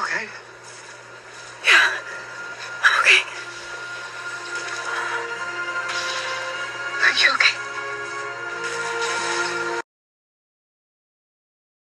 Okay? Yeah, I'm okay. Are you okay?